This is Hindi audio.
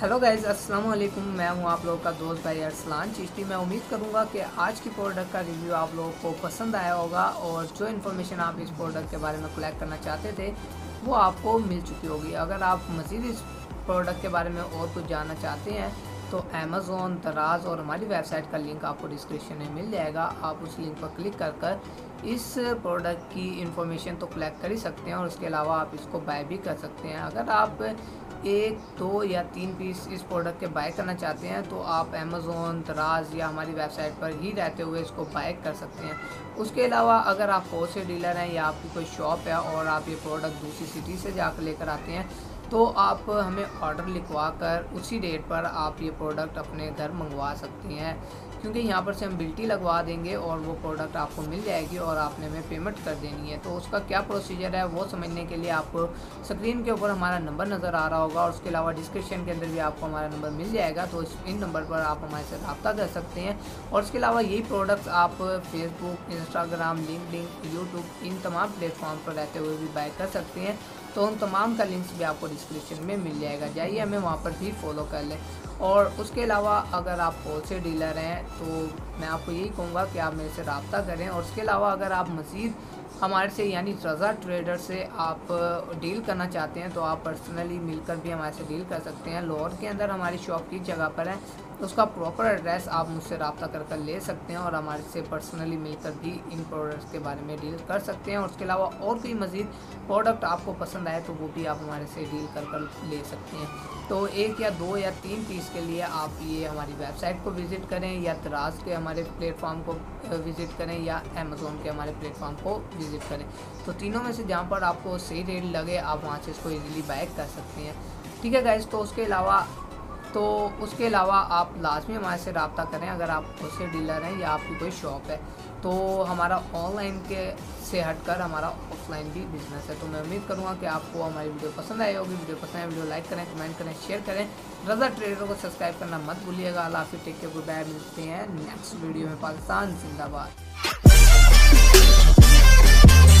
हेलो गाइज़ अस्सलाम वालेकुम मैं हूँ आप लोगों का दोस्त भाई अरसलान। चिश्ती मैं उम्मीद करूँगा कि आज की प्रोडक्ट का रिव्यू आप लोगों को पसंद आया होगा और जो इन्फॉर्मेशन आप इस प्रोडक्ट के बारे में कलेक्ट करना चाहते थे, वो आपको मिल चुकी होगी। अगर आप मज़ीद इस प्रोडक्ट के बारे में और कुछ जानना चाहते हैं तो अमेज़ोन दराज और हमारी वेबसाइट का लिंक आपको डिस्क्रिप्शन में मिल जाएगा। आप उस लिंक पर क्लिक कर कर इस प्रोडक्ट की इन्फॉर्मेशन तो कलेक्ट कर ही सकते हैं और उसके अलावा आप इसको बाय भी कर सकते हैं। अगर आप एक, दो या तीन पीस इस प्रोडक्ट के बाय करना चाहते हैं तो आप अमेज़ोन दराज या हमारी वेबसाइट पर ही रहते हुए इसको बाय कर सकते हैं। उसके अलावा अगर आप होल डीलर हैं या आपकी कोई शॉप है और आप ये प्रोडक्ट दूसरी सिटी से जाकर लेकर आते हैं तो आप हमें ऑर्डर लिखवा कर उसी डेट पर आप ये प्रोडक्ट अपने घर मंगवा सकती हैं। क्योंकि यहाँ पर से हम बिल्टी लगवा देंगे और वो प्रोडक्ट आपको मिल जाएगी और आपने हमें पेमेंट कर देनी है। तो उसका क्या प्रोसीजर है, वो समझने के लिए आपको स्क्रीन के ऊपर हमारा नंबर नज़र आ रहा होगा और उसके अलावा डिस्क्रिप्शन के अंदर भी आपको हमारा नंबर मिल जाएगा। तो इन नंबर पर आप हमारे से रब्ता कर सकते हैं। और उसके अलावा यही प्रोडक्ट्स आप फेसबुक इंस्टाग्राम लिंकड यूट्यूब इन तमाम प्लेटफॉर्म पर रहते हुए भी बाय कर सकते हैं। तो उन तमाम का लिंक्स भी आपको डिस्क्रिप्शन में मिल जाएगा। जाइए, हमें वहाँ पर भी फॉलो कर लें। और उसके अलावा अगर आप होलसेल डीलर हैं तो मैं आपको यही कहूँगा कि आप मेरे से रबता करें। और उसके अलावा अगर आप मज़ीद हमारे से, यानी रज़ा ट्रेडर से आप डील करना चाहते हैं तो आप पर्सनली मिलकर भी हमारे से डील कर सकते हैं। लाहौर के अंदर हमारी शॉप की जगह पर है। उसका प्रॉपर एड्रेस आप मुझसे रबता कर कर ले सकते हैं और हमारे से पर्सनली मिलकर भी इन प्रोडक्ट्स के बारे में डील कर सकते हैं। और उसके अलावा और कोई मज़ीद प्रोडक्ट आपको पसंद आए तो वो भी आप हमारे से डील कर कर ले सकते हैं। तो एक या दो या तीन पीस के लिए आप ये हमारी वेबसाइट को विज़िट करें या दराज के हमारे प्लेटफॉर्म को विज़िट करें या अमेज़ोन के हमारे प्लेटफॉर्म को विज़िट करें। तो तीनों में से जहाँ पर आपको सही रेट लगे, आप वहाँ से इसको ईजिली बाय कर सकते हैं। ठीक है गैस तो उसके अलावा तो उसके अलावा आप लाजमी हमारे से रबता करें अगर आप उससे डीलर हैं या आपकी कोई शॉप है। तो हमारा ऑनलाइन के से हटकर हमारा ऑफलाइन भी बिज़नेस है। तो मैं उम्मीद करूँगा कि आपको हमारी वीडियो पसंद आई होगी। वीडियो पसंद आए, वीडियो लाइक करें, कमेंट करें, शेयर करें। रजा ट्रेडर को सब्सक्राइब करना मत भूलिएगा। अल्लाह फिर टेक के गुड बाय, मिलते हैं नेक्स्ट वीडियो में। पाकिस्तान, जिंदाबाद। Bye.